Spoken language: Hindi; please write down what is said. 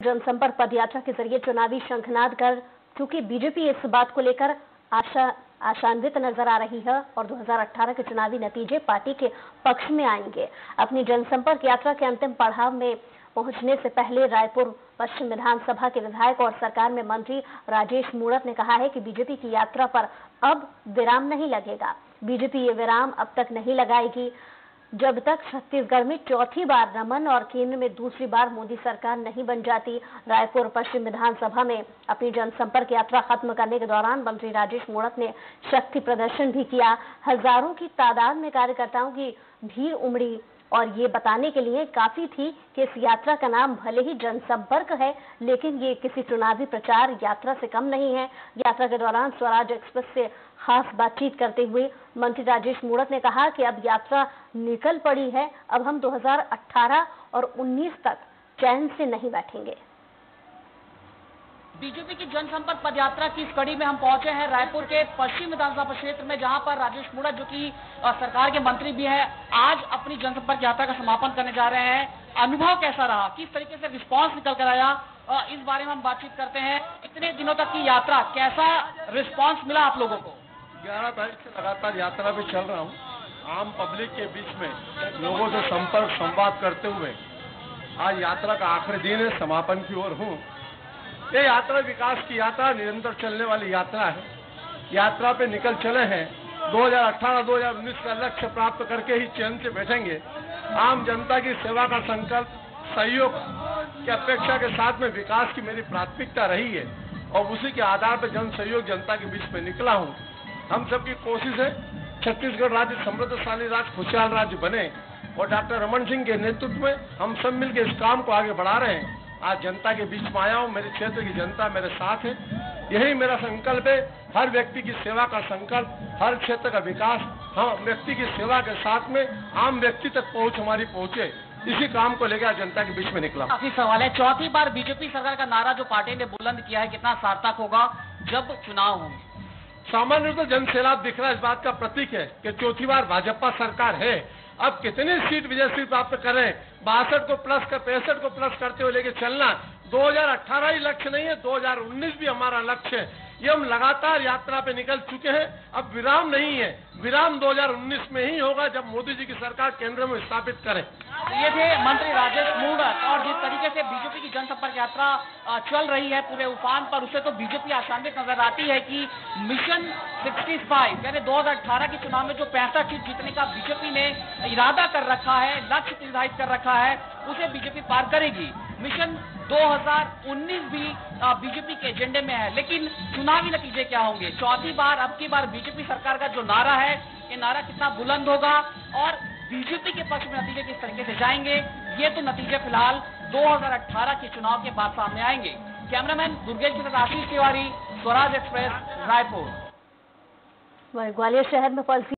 जनसंपर्क पदयात्रा के ज़रिए चुनावी शंखनाद कर, चूँकि बीजेपी इस बात को लेकर आशा, आशान्वित नज़र आ रही है और 2018 के चुनावी नतीजे पार्टी के पक्ष में आएँगे। अपनी जनसंपर्क यात्रा के अंतिम पड़ाव में पहुँचने से पहले रायपुर, पश्चिम विधानसभा के विधायक और सरकार में मंत्री राजेश मूणत ने कहा है कि बीजेपी की यात्रा पर अब विराम नहीं लगेगा। बीजेपी ये विराम अब तक नहीं लगाएगी। जब तक छत्तीसगढ़ में चौथी बार रमन और केंद्र में दूसरी बार मोदी सरकार नहीं बन जाती, रायपुर पश्चिम विधानसभा में अपनी जनसंपर्क यात्रा खत्म करने के दौरान मंत्री राजेश मूणत ने शक्ति प्रदर्शन भी किया। हज़ारों की तादाद में कार्यकर्ताओं की भीड़ उमड़ी। और ये बताने के लिए काफ़ी थी कि इस यात्रा का नाम भले ही जनसंपर्क है, लेकिन ये किसी चुनावी प्रचार यात्रा से कम नहीं है। यात्रा के दौरान स्वराज एक्सप्रेस से खास बातचीत करते हुए मंत्री राजेश मूरत ने कहा कि अब यात्रा निकल पड़ी है। अब हम 2018 और 19 तक चैन से नहीं बैठेंगे। बीजेपी की जनसंपर्क पदयात्रा की इस कड़ी में हम पहुँचे हैं रायपुर के पश्चिम विधानसभा क्षेत्र में, जहाँ पर राजेश मुड़ा जो कि सरकार के मंत्री भी हैं, आज अपनी जनसंपर्क यात्रा का समापन करने जा रहे हैं। अनुभव कैसा रहा? किस तरीके से रिस्पांस निकल कर आया इस बारे में हम बातचीत करते हैं। इतने दिनों तक की यात्रा, कैसा रिस्पॉन्स मिला आप लोगों को? ग्यारह तारीख से लगातार यात्रा पे चल रहा हूँ। आम पब्लिक के बीच में लोगों से संपर्क, संवाद करते हुए आज यात्रा का आखिरी दिन है, समापन की ओर हूँ। ये यात्रा विकास की यात्रा, निरंतर चलने वाली यात्रा है। यात्रा पे निकल चले हैं। 2018-2019 का लक्ष्य प्राप्त करके ही चैन से बैठेंगे। आम जनता की सेवा का संकल्प, सहयोग की अपेक्षा के साथ में विकास की मेरी प्राथमिकता रही है और उसी के आधार पर जन सहयोग जनता के बीच में निकला हूँ। हम सबकी कोशिश है, छत्तीसगढ़ राज्य समृद्धशाली राज्य खुशहाल राज्य बने और डॉक्टर रमन सिंह के नेतृत्व में हम सब मिलकर इस काम को आगे बढ़ा रहे हैं। आज जनता के बीच में आया हूँ मेरे क्षेत्र की जनता मेरे साथ है। यही मेरा संकल्प है हर व्यक्ति की सेवा का संकल्प हर क्षेत्र का विकास हम व्यक्ति की सेवा के साथ में आम व्यक्ति तक पहुँच हमारी पहुँचे। इसी काम को लेकर जनता के बीच में निकला। काफ़ी सवाल है। चौथी बार बीजेपी सरकार का नारा जो पार्टी ने बुलंद किया है कितना सार्थक होगा जब चुनाव होंगे? सामान्य रूप से जन सैलाब दिख रहा इस बात का प्रतीक है कि चौथी बार भाजपा सरकार है। अब कितनी सीट विजय सिंह प्राप्त हैं? बासठ को प्लस कर, पैंसठ को प्लस करते हुए लेके चलना 2018 ही लक्ष्य नहीं है 2019 भी हमारा लक्ष्य है। ये हम लगातार यात्रा पे निकल चुके हैं। अब विराम नहीं है। विराम 2019 में ही होगा जब मोदी जी की सरकार केंद्र में स्थापित करे। ये थे मंत्री राजेश मूडत और जिस तरीके से बीजेपी की जनसंपर्क यात्रा चल रही है पूरे उफान पर, उसे तो बीजेपी आशान्वित नज़र आती है कि मिशन 65 यानी 2018 के चुनाव में जो पैंसठ सीट जीतने का बीजेपी ने इरादा कर रखा है, लक्ष्य निर्धारित कर रखा है, उसे बीजेपी पार करेगी। मिशन 2019 भी बीजेपी के एजेंडे में है। लेकिन चुनावी नतीजे क्या होंगे? चौथी बार, अब की बार बीजेपी सरकार का जो नारा है, ये नारा कितना बुलंद होगा? और बीजेपी के पक्ष में नतीजे किस तरीके से जाएँगे? ये तो नतीजे फ़िलहाल 2018 के चुनाव के बाद सामने आएँगे। कैमरामैन दुर्गेश के साथ आशीष तिवारी, स्वराज एक्सप्रेस, रायपुर। ग्वालियर शहर में पॉलिसी